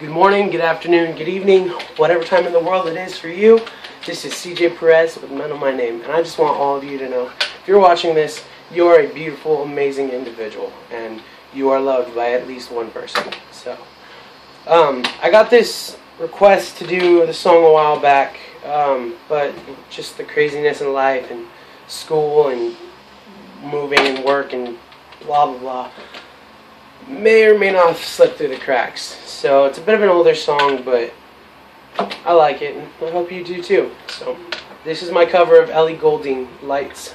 Good morning, good afternoon, good evening, whatever time in the world it is for you. This is CJ Perez with Men on My Name, and I just want all of you to know if you're watching this, you're a beautiful, amazing individual, and you are loved by at least one person. So, um, I got this request to do the song a while back, um, but just the craziness in life and school and moving and work and blah blah blah may or may not slipped through the cracks. So it's a bit of an older song, but I like it, and I hope you do too. So this is my cover of Ellie Goulding, Lights.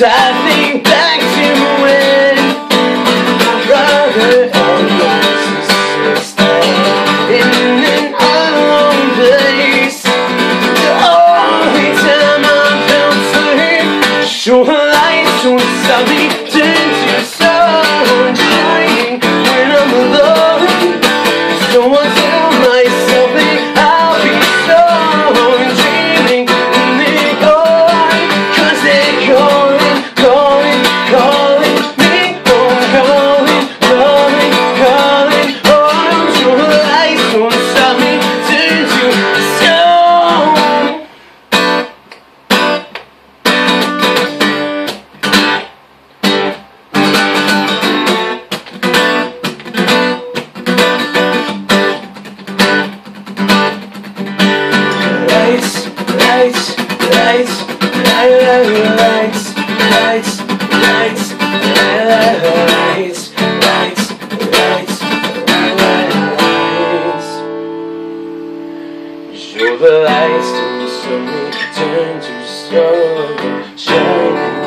I think back to when my brother in an unknown place. The only time I felt safe, sure don't stop me. Light, lights, lights, lights, lights, lights, lights, lights. Show the lights to the sun, turn to stone, shining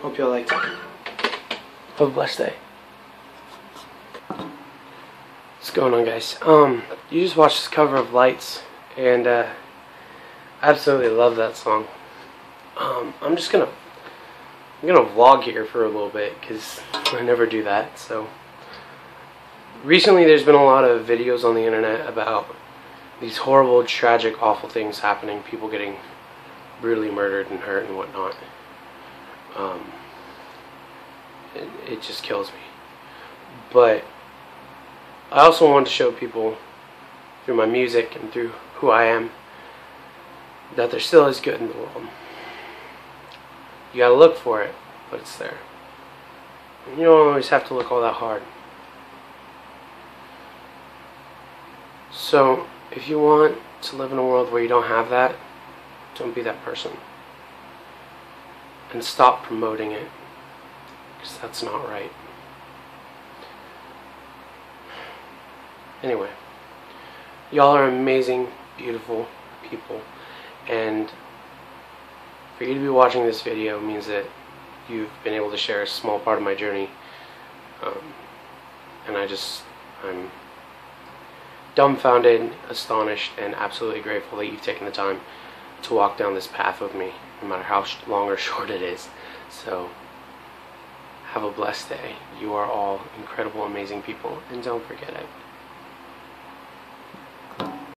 Hope y'all liked it. Have a blessed day. What's going on, guys? Um, you just watched this cover of Lights, and uh, I absolutely love that song. Um, I'm just gonna, I'm gonna vlog here for a little bit because I never do that. So, recently there's been a lot of videos on the internet about these horrible, tragic, awful things happening. People getting brutally murdered and hurt and whatnot. Um, it, it just kills me. But I also want to show people through my music and through who I am that there still is good in the world. You gotta look for it, but it's there. You don't always have to look all that hard. So, if you want to live in a world where you don't have that, don't be that person. And stop promoting it, because that's not right. Anyway, y'all are amazing, beautiful people, and for you to be watching this video means that you've been able to share a small part of my journey. Um, and I just, I'm dumbfounded, astonished, and absolutely grateful that you've taken the time to walk down this path with me, no matter how long or short it is. So, have a blessed day. You are all incredible, amazing people, and don't forget it.